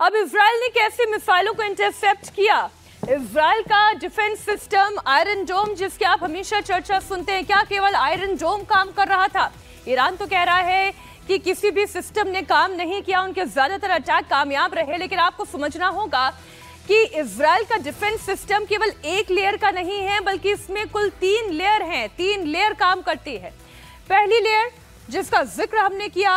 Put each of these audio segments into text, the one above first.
अब इसराइल ने कैसे मिसाइलों को इंटरसेप्ट किया? इसराइल का डिफेंस सिस्टम आयरन डोम जिसकी आप हमेशा चर्चा सुनते हैं, क्या केवल आयरन डोम काम कर रहा था? ईरान तो कह रहा है कि किसी भी सिस्टम ने काम नहीं किया, उनके ज़्यादातर अटैक कामयाब रहे, लेकिन आपको समझना होगा कि इसराइल का डिफेंस सिस्टम केवल एक लेयर का नहीं है, बल्कि इसमें कुल तीन लेयर हैं, तीन लेयर काम करती है। पहली लेयर जिसका ज़िक्र हमने किया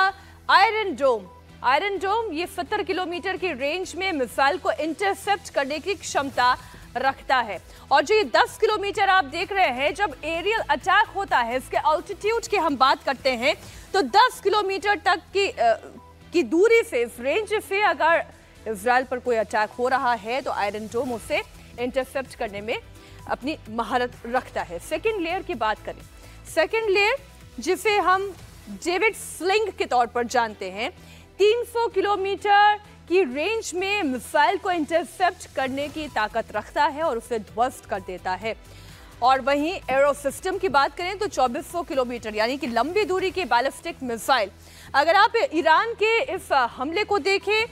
आयरन डोम आयरन डोम ये 70 किलोमीटर की रेंज में मिसाइल को इंटरसेप्ट करने की क्षमता रखता है। और जो ये 10 किलोमीटर आप देख रहे हैं जब एरियल अटैक होता है इसके अल्टीट्यूड की हम बात करते हैं तो 10 किलोमीटर तक की आ, की दूरी से इस रेंज से अगर इसराइल पर कोई अटैक हो रहा है तो आयरन डोम उसे इंटरसेप्ट करने में अपनी महारत रखता है। सेकेंड लेयर की बात करें। सेकेंड लेयर जिसे हम डेविड स्लिंग के तौर पर जानते हैं 300 किलोमीटर की रेंज में मिसाइल को इंटरसेप्ट करने की ताकत रखता है और उसे ध्वस्त कर देता है। और वहीं एरो सिस्टम की बात करें तो 2400 किलोमीटर, यानी कि लंबी दूरी की बैलिस्टिक मिसाइल अगर आप ईरान के इस हमले को देखें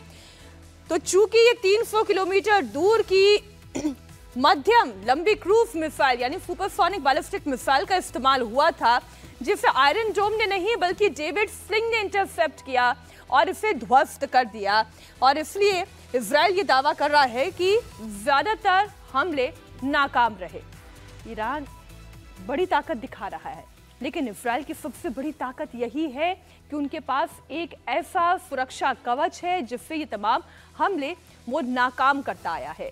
तो चूँकि ये 300 किलोमीटर दूर की मध्यम लंबी क्रूज मिसाइल यानी सुपरसोनिक बैलिस्टिक मिसाइल का इस्तेमाल हुआ था, जिसे आयरन डोम ने नहीं, बल्कि डेविड स्लिंग ने इंटरसेप्ट किया और इसे ध्वस्त कर दिया। और इसलिए इसराइल ये दावा कर रहा है कि ज़्यादातर हमले नाकाम रहे। ईरान बड़ी ताकत दिखा रहा है, लेकिन इसराइल की सबसे बड़ी ताकत यही है कि उनके पास एक ऐसा सुरक्षा कवच है जिससे ये तमाम हमले वो नाकाम करता आया है।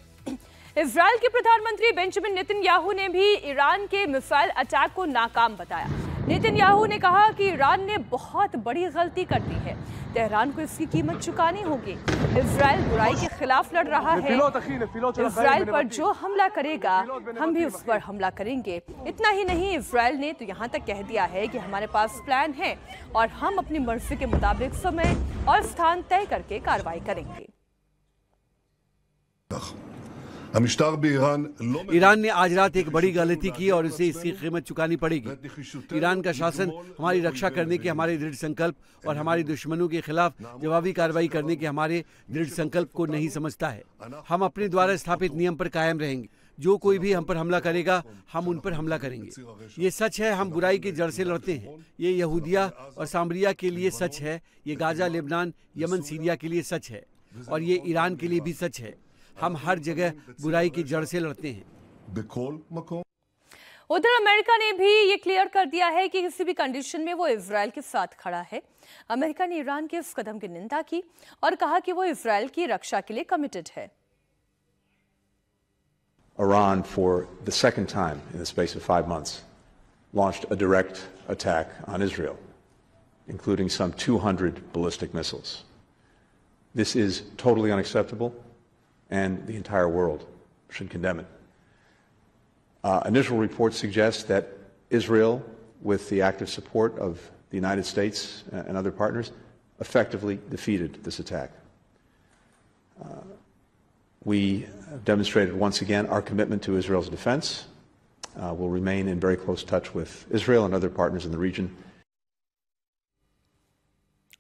इसराइल के प्रधानमंत्री बेंजामिन नेतन्याहू ने भी ईरान के मिसाइल अटैक को नाकाम बताया। नेतन्याहू ने कहा कि ईरान ने बहुत बड़ी गलती कर दी है। तेहरान को इसकी कीमत चुकानी होगी। इसराइल बुराई के खिलाफ लड़ रहा है। इसराइल पर जो हमला करेगा हम भी उस पर हमला करेंगे। इतना ही नहीं इसराइल ने तो यहाँ तक कह दिया है कि हमारे पास प्लान है और हम अपनी मर्ज़ी के मुताबिक समय और स्थान तय करके कार्रवाई करेंगे। ईरान ने आज रात एक बड़ी गलती की और इसे इसकी कीमत चुकानी पड़ेगी। ईरान का शासन हमारी रक्षा करने के हमारे दृढ़ संकल्प और हमारे दुश्मनों के खिलाफ जवाबी कार्रवाई करने के हमारे दृढ़ संकल्प को नहीं समझता है। हम अपने द्वारा स्थापित नियम पर कायम रहेंगे। जो कोई भी हम पर हमला करेगा हम उन पर हमला करेंगे। ये सच है हम बुराई की जड़ से लड़ते हैं। ये यहूदिया और सामरिया के लिए सच है ये गाजा लेबनान यमन सीरिया के लिए सच है और ये ईरान के लिए भी सच है। हम हर जगह बुराई की जड़ से लड़ते हैं उधर अमेरिका ने भी ये क्लियर कर दिया है कि किसी भी कंडीशन में वो इसराइल के साथ खड़ा है अमेरिका ने ईरान के इस कदम की निंदा की और कहा कि वो इसराइल की रक्षा के लिए कमिटेड है Iran, for the second time in the space of five months, launched a direct attack on Israel, including some 200 ballistic missiles. This is totally unacceptable. And the entire world should condemn it. Uh, initial reports suggest that Israel, with the active support of the United States and other partners, effectively defeated this attack. Uh, we demonstrated once again our commitment to Israel's defense. Uh, we'll remain in very close touch with Israel and other partners in the region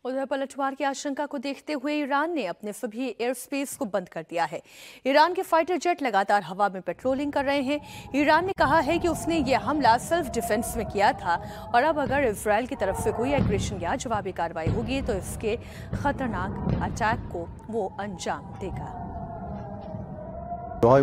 उधर पलटवार की आशंका को देखते हुए Iran ने अपने सभी एयर स्पेस को बंद कर दिया है ईरान के फाइटर जेट लगातार हवा में पेट्रोलिंग कर रहे हैं ईरान ने कहा है कि उसने ये हमला सेल्फ डिफेंस में किया था और अब अगर इसराइल की तरफ से कोई एग्रेशन या जवाबी कार्रवाई होगी तो इसके खतरनाक अटैक को वो अंजाम देगा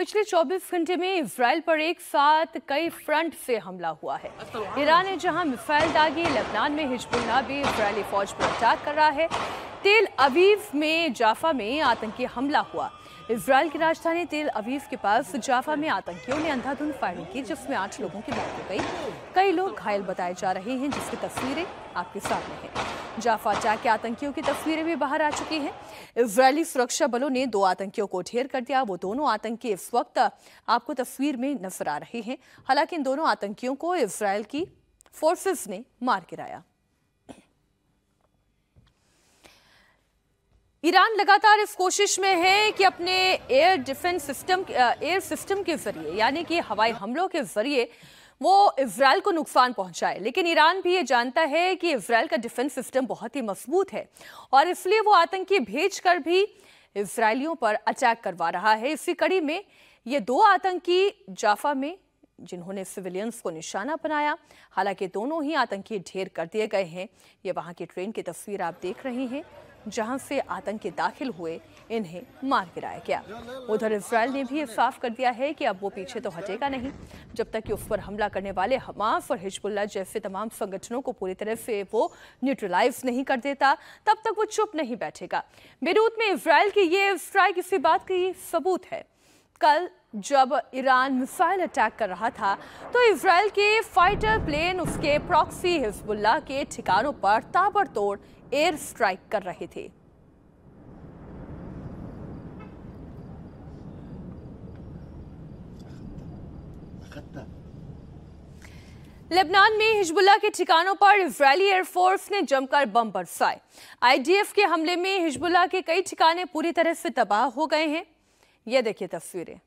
पिछले 24 घंटे में इसराइल पर एक साथ कई फ्रंट से हमला हुआ है। ईरान ने जहाँ मिसाइल दागी लेबनान में हिजबुल्ला भी इसराइली फौज पर अटैक कर रहा है, तेल अवीव में, जाफा में आतंकी हमला हुआ। इसराइल की राजधानी तेल अवीव के पास जाफा में आतंकियों ने अंधाधुंध फायरिंग की, जिसमें आठ लोगों की मौत हो गई। कई लोग घायल बताए जा रहे हैं, जिसकी तस्वीरें आपके सामने हैं। जाफा अटैक के आतंकियों की तस्वीरें भी बाहर आ चुकी हैं। इसराइली सुरक्षा बलों ने दो आतंकियों को ढेर कर दिया। वो दोनों आतंकी इस वक्त आपको तस्वीर में नज़र आ रहे हैं। हालाँकि इन दोनों आतंकियों को इसराइल की फोर्सेस ने मार गिराया। ईरान लगातार इस कोशिश में है कि अपने air defence system air system के ज़रिए, यानी कि हवाई हमलों के ज़रिए वो इसराइल को नुकसान पहुँचाए। लेकिन ईरान भी ये जानता है कि इसराइल का डिफेंस सिस्टम बहुत ही मज़बूत है और इसलिए वो आतंकी भेजकर भी इसराइलियों पर अटैक करवा रहा है। इसी कड़ी में ये दो आतंकी जाफा में, जिन्होंने सिविलियंस को निशाना बनाया, हालाँकि दोनों ही आतंकी ढेर कर दिए गए हैं। ये वहाँ की ट्रेन की तस्वीर आप देख रहे हैं। जहाँ से आतंकी दाखिल हुए, इन्हें मार गिराया गया। उधर इसराइल ने भी साफ़ कर दिया है कि अब वो पीछे तो हटेगा नहीं। जब तक कि उस पर हमला करने वाले हमास और हिजबुल्ला जैसे तमाम संगठनों को पूरी तरह से वो न्यूट्रलाइज नहीं कर देता, तब तक वो चुप नहीं बैठेगा। बेरूत में इसराइल की ये स्ट्राइक इसी बात की सबूत है। कल जब ईरान मिसाइल अटैक कर रहा था तो इसराइल के फाइटर प्लेन, उसके प्रॉक्सी हिजबुल्ला के ठिकानों पर ताबड़तोड़ एयर स्ट्राइक कर रहे थे। लेबनान में हिजबुल्ला के ठिकानों पर इजरायली एयरफोर्स ने जमकर बम बरसाए। आईडीएफ के हमले में हिजबुल्ला के कई ठिकाने पूरी तरह से तबाह हो गए हैं। ये देखिए तस्वीरें।